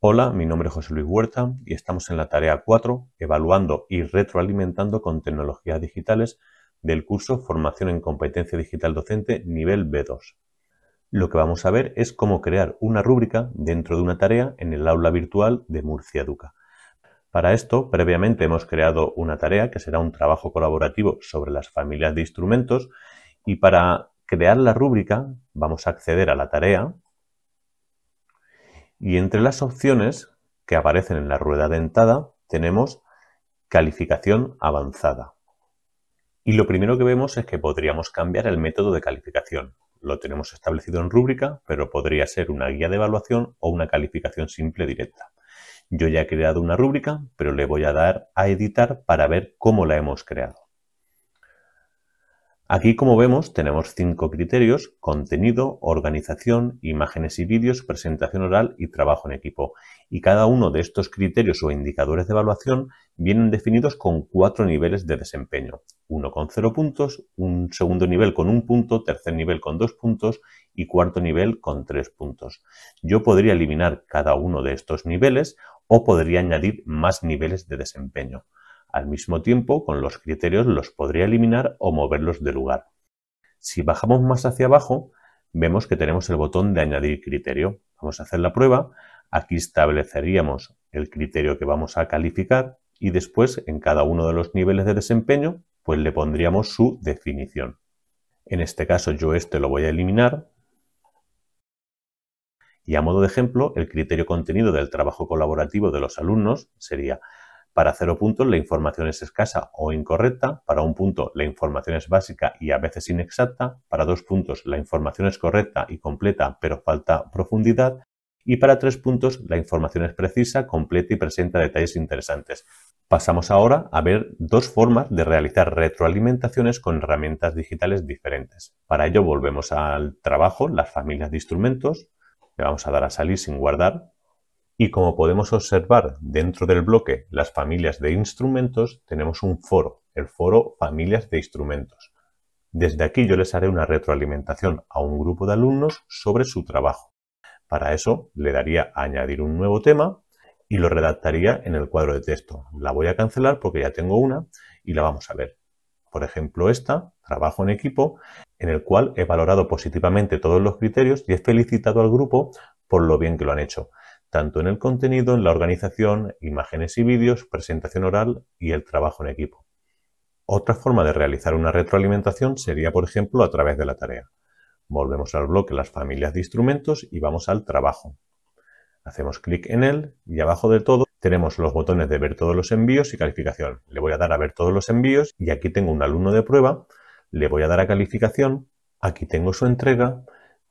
Hola, mi nombre es José Luis Huerta y estamos en la tarea 4, evaluando y retroalimentando con tecnologías digitales del curso Formación en Competencia Digital Docente nivel B2. Lo que vamos a ver es cómo crear una rúbrica dentro de una tarea en el aula virtual de Murcia Educa. Para esto, previamente hemos creado una tarea que será un trabajo colaborativo sobre las familias de instrumentos y para crear la rúbrica vamos a acceder a la tarea y entre las opciones que aparecen en la rueda dentada tenemos calificación avanzada. Y lo primero que vemos es que podríamos cambiar el método de calificación. Lo tenemos establecido en rúbrica, pero podría ser una guía de evaluación o una calificación simple directa. Yo ya he creado una rúbrica, pero le voy a dar a editar para ver cómo la hemos creado. Aquí, como vemos, tenemos cinco criterios, contenido, organización, imágenes y vídeos, presentación oral y trabajo en equipo. Y cada uno de estos criterios o indicadores de evaluación vienen definidos con cuatro niveles de desempeño. Uno con cero puntos, un segundo nivel con un punto, tercer nivel con dos puntos y cuarto nivel con tres puntos. Yo podría eliminar cada uno de estos niveles o podría añadir más niveles de desempeño. Al mismo tiempo, con los criterios los podría eliminar o moverlos de lugar. Si bajamos más hacia abajo, vemos que tenemos el botón de añadir criterio. Vamos a hacer la prueba. Aquí estableceríamos el criterio que vamos a calificar y después en cada uno de los niveles de desempeño pues le pondríamos su definición. En este caso yo este lo voy a eliminar y a modo de ejemplo el criterio contenido del trabajo colaborativo de los alumnos sería para cero puntos la información es escasa o incorrecta, para un punto la información es básica y a veces inexacta, para dos puntos la información es correcta y completa pero falta profundidad. Y para tres puntos la información es precisa, completa y presenta detalles interesantes. Pasamos ahora a ver dos formas de realizar retroalimentaciones con herramientas digitales diferentes. Para ello volvemos al trabajo, las familias de instrumentos, le vamos a dar a salir sin guardar y como podemos observar dentro del bloque las familias de instrumentos, tenemos un foro, el foro familias de instrumentos. Desde aquí yo les haré una retroalimentación a un grupo de alumnos sobre su trabajo. Para eso le daría a añadir un nuevo tema y lo redactaría en el cuadro de texto. La voy a cancelar porque ya tengo una y la vamos a ver. Por ejemplo, esta, trabajo en equipo, en el cual he valorado positivamente todos los criterios y he felicitado al grupo por lo bien que lo han hecho tanto en el contenido, en la organización, imágenes y vídeos, presentación oral y el trabajo en equipo. Otra forma de realizar una retroalimentación sería, por ejemplo, a través de la tarea. Volvemos al bloque Las familias de instrumentos y vamos al trabajo. Hacemos clic en él y abajo de todo tenemos los botones de ver todos los envíos y calificación. Le voy a dar a ver todos los envíos y aquí tengo un alumno de prueba. Le voy a dar a calificación. Aquí tengo su entrega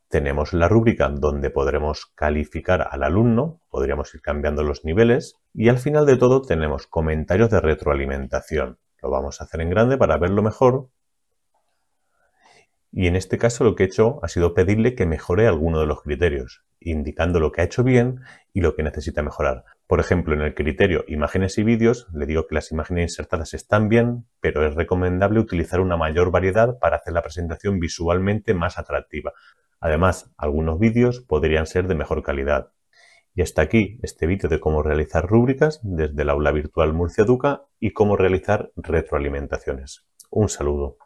tenemos la rúbrica donde podremos calificar al alumno, podríamos ir cambiando los niveles y al final de todo tenemos comentarios de retroalimentación. Lo vamos a hacer en grande para verlo mejor. Y en este caso lo que he hecho ha sido pedirle que mejore alguno de los criterios, indicando lo que ha hecho bien y lo que necesita mejorar. Por ejemplo, en el criterio imágenes y vídeos le digo que las imágenes insertadas están bien, pero es recomendable utilizar una mayor variedad para hacer la presentación visualmente más atractiva. Además, algunos vídeos podrían ser de mejor calidad. Y hasta aquí este vídeo de cómo realizar rúbricas desde el aula virtual Murcia Educa y cómo realizar retroalimentaciones. Un saludo.